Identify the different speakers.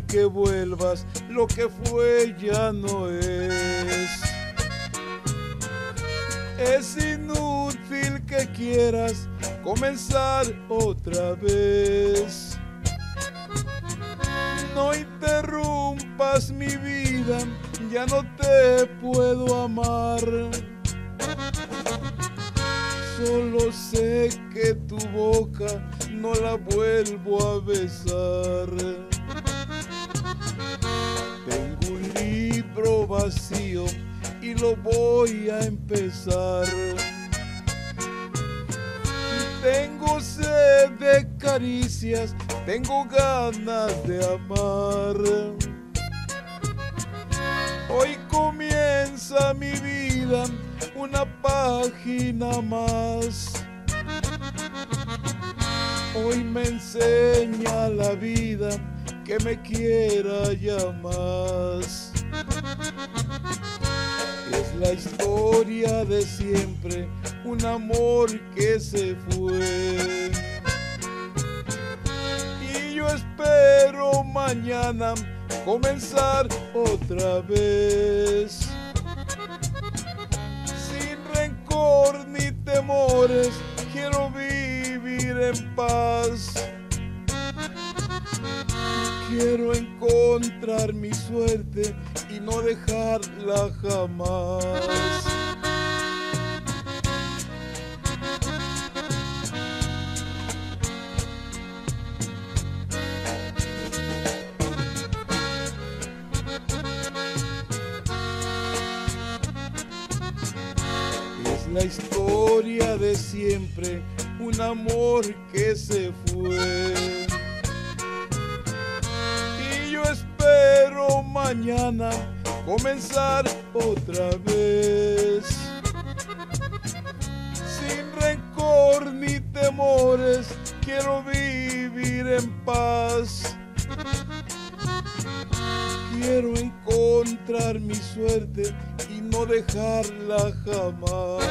Speaker 1: que vuelvas, lo que fue ya no es. Es inútil que quieras comenzar otra vez. No interrumpas mi vida, ya no te puedo amar. Solo sé que tu boca no la vuelvo a besar. Y lo voy a empezar. Tengo sed de caricias, tengo ganas de amar. Hoy comienza mi vida, una página más. Hoy me enseña la vida que me quiera ya más. Es la historia de siempre, un amor que se fue. Y yo espero mañana comenzar otra vez. Sin rencor ni temores, quiero vivir en paz. Quiero encontrar mi suerte y no dejarla jamás. Es la historia de siempre, un amor que se fue. Mañana comenzar otra vez. Sin rencor ni temores, quiero vivir en paz. Quiero encontrar mi suerte y no dejarla jamás.